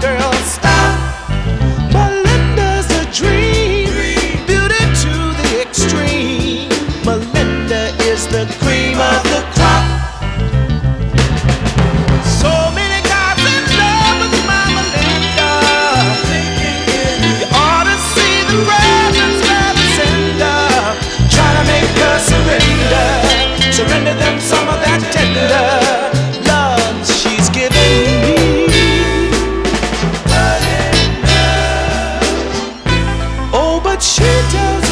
girls. she does.